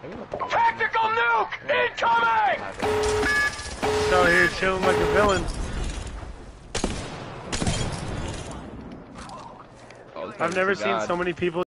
Tactical nuke incoming! Out here chilling like a villain. I've never seen so many people